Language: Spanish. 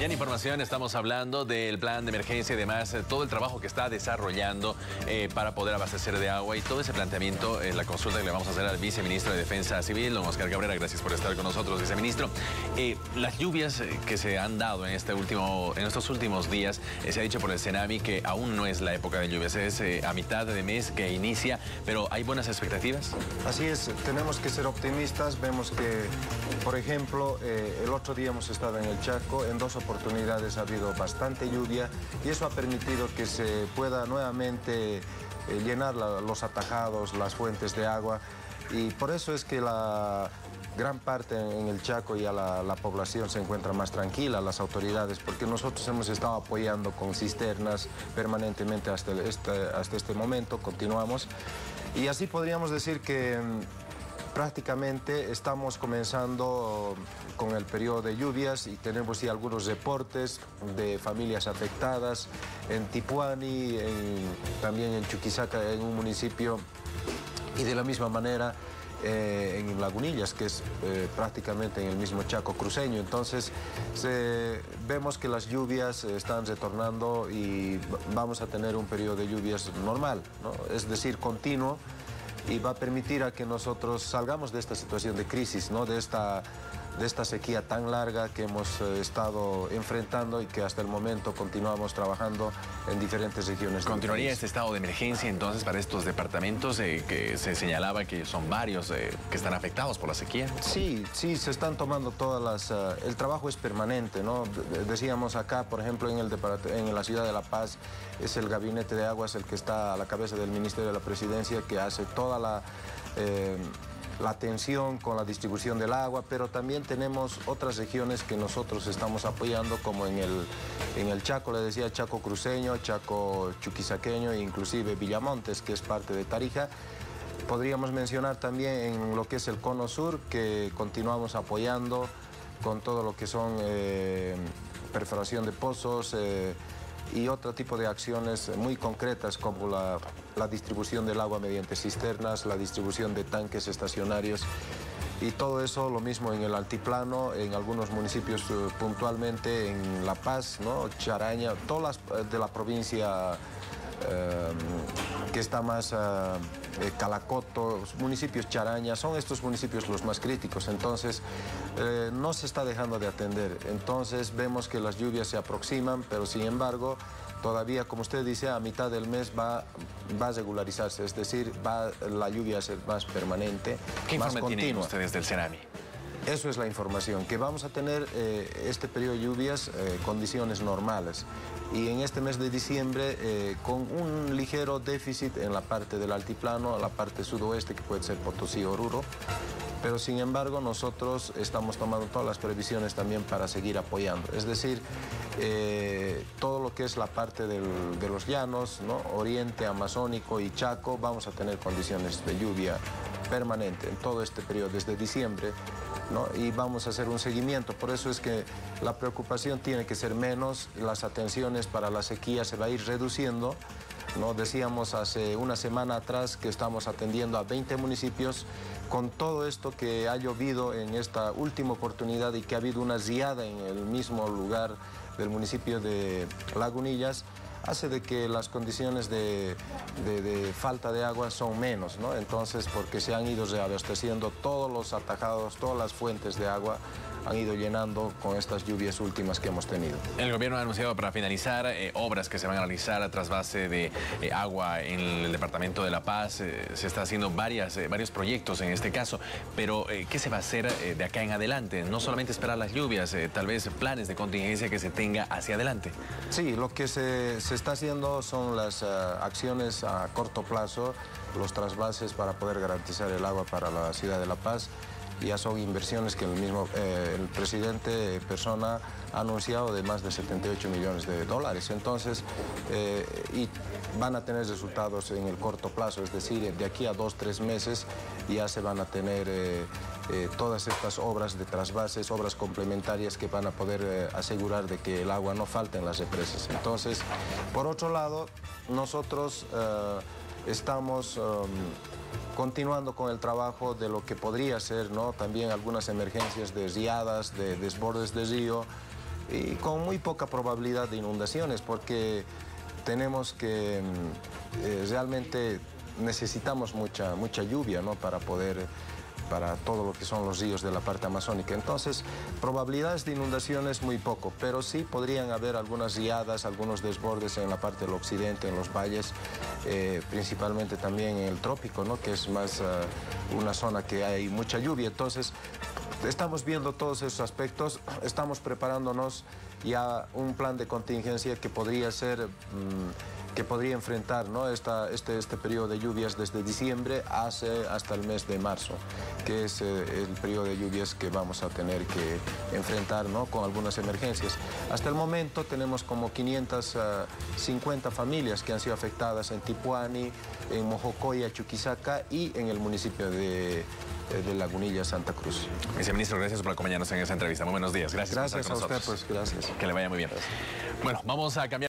Ya en información estamos hablando del plan de emergencia y demás, eh, todo el trabajo que está desarrollando eh, para poder abastecer de agua y todo ese planteamiento, eh, la consulta que le vamos a hacer al viceministro de Defensa Civil, don Oscar Cabrera, gracias por estar con nosotros, viceministro. las lluvias que se han dado en, este último, en estos últimos días, se ha dicho por el Senami que aún no es la época de lluvias, es a mitad de mes que inicia, pero ¿hay buenas expectativas? Así es, tenemos que ser optimistas, vemos que, por ejemplo, el otro día hemos estado en el Chaco, en dos oportunidades ha habido bastante lluvia y eso ha permitido que se pueda nuevamente eh, llenar los atajados, las fuentes de agua y por eso es que la gran parte en el Chaco y a la, población se encuentra más tranquila, las autoridades, porque nosotros hemos estado apoyando con cisternas permanentemente hasta este, hasta este momento, continuamos. Y así podríamos decir que mm, prácticamente estamos comenzando con el periodo de lluvias y tenemos ya algunos reportes de familias afectadas en Tipuani, también en Chuquisaca, en un municipio, y de la misma manera eh, en Lagunillas, que es eh, prácticamente en el mismo Chaco cruceño. Entonces, vemos que las lluvias están retornando y vamos a tener un periodo de lluvias normal, es decir, continuo, y va a permitir a que nosotros salgamos de esta situación de crisis, ¿no? de esta de esta sequía tan larga que hemos eh, estado enfrentando y que hasta el momento continuamos trabajando en diferentes regiones. ¿Continuaría este estado de emergencia entonces para estos departamentos eh, que se señalaba que son varios eh, que están afectados por la sequía? Sí, sí, se están tomando todas las... el trabajo es permanente, ¿no? Decíamos acá, por ejemplo, en, el en la ciudad de La Paz, es el gabinete de aguas el que está a la cabeza del Ministerio de la Presidencia que hace toda la la atención con la distribución del agua, pero también tenemos otras regiones que nosotros estamos apoyando, como en el, en el Chaco, le decía Chaco Cruceño, Chaco Chuquisaqueño e inclusive Villamontes, que es parte de Tarija. Podríamos mencionar también en lo que es el Cono Sur, que continuamos apoyando con todo lo que son eh, perforación de pozos, eh, y otro tipo de acciones muy concretas como la, distribución del agua mediante cisternas, la distribución de tanques estacionarios y todo eso lo mismo en el altiplano, en algunos municipios eh, puntualmente, en La Paz, ¿no? Charaña, todas las eh, de la provincia eh, que está más Calacoto, municipios Charaña, son estos municipios los más críticos, entonces eh, no se está dejando de atender. Entonces vemos que las lluvias se aproximan, pero sin embargo todavía, como usted dice, a mitad del mes va, va a regularizarse, es decir, va la lluvia a ser más permanente, ¿Qué más continua. ustedes del Cerami? Eso es la información, que vamos a tener eh, este periodo de lluvias eh, condiciones normales y en este mes de diciembre eh, con un ligero déficit en la parte del altiplano, la parte sudoeste que puede ser Potosí o Oruro, pero sin embargo nosotros estamos tomando todas las previsiones también para seguir apoyando. Es decir, todo lo que es la parte de los llanos, ¿no? Oriente, Amazónico y Chaco, vamos a tener condiciones de lluvia permanente en todo este periodo, desde diciembre y vamos a hacer un seguimiento. Por eso es que la preocupación tiene que ser menos, las atenciones para la sequía se va a ir reduciendo. ¿no? Decíamos hace una semana atrás que estamos atendiendo a 20 municipios con todo esto que ha llovido en esta última oportunidad y que ha habido una ziada en el mismo lugar del municipio de Lagunillas, hace de que las condiciones de, falta de agua son menos, ¿no? Entonces, porque se han ido reabasteciendo todos los atajados, todas las fuentes de agua han ido llenando con estas lluvias últimas que hemos tenido. El gobierno ha anunciado para finalizar eh, obras que se van a realizar a trasvase de eh, agua en el departamento de La Paz. Eh, se está haciendo varias, varios proyectos en este caso, pero ¿qué se va a hacer de acá en adelante? No solamente esperar las lluvias, tal vez planes de contingencia que se tenga hacia adelante. Sí, lo que se se está haciendo son las acciones a corto plazo, los trasvases para poder garantizar el agua para la ciudad de La Paz. Ya son inversiones que el mismo eh, el presidente persona ha anunciado de más de 78 millones de dólares. Entonces, eh, y van a tener resultados en el corto plazo, es decir, de aquí a dos, tres meses ya se van a tener eh, todas estas obras de trasvases, obras complementarias que van a poder eh, asegurar de que el agua no falte en las represas. Entonces, por otro lado, nosotros eh, estamos um, continuando con el trabajo de lo que podría ser ¿no? también algunas emergencias de riadas, de desbordes de río, y con muy poca probabilidad de inundaciones porque tenemos que mm, eh, realmente necesitamos mucha, mucha lluvia ¿no? para poder para todo lo que son los ríos de la parte amazónica. Entonces, probabilidades de inundaciones muy poco, pero sí podrían haber algunas riadas, algunos desbordes en la parte del occidente, en los valles, eh, principalmente también en el trópico, ¿no? que es más ah, una zona que hay mucha lluvia. Entonces, estamos viendo todos esos aspectos, estamos preparándonos ya un plan de contingencia que podría ser... Mm, que podría enfrentar ¿no? Esta, este, este periodo de lluvias desde diciembre hasta el mes de marzo, que es eh, el periodo de lluvias que vamos a tener que enfrentar ¿no? con algunas emergencias. Hasta el momento tenemos como 550 ah, familias que han sido afectadas en Tipuani, en Mojocoya, Chuquisaca y en el municipio de, de Lagunilla, Santa Cruz. Viceministro, gracias por acompañarnos en esta entrevista. Muy buenos días. Gracias, gracias a usted, pues gracias. Que le vaya muy bien. Bueno, vamos a cambiar.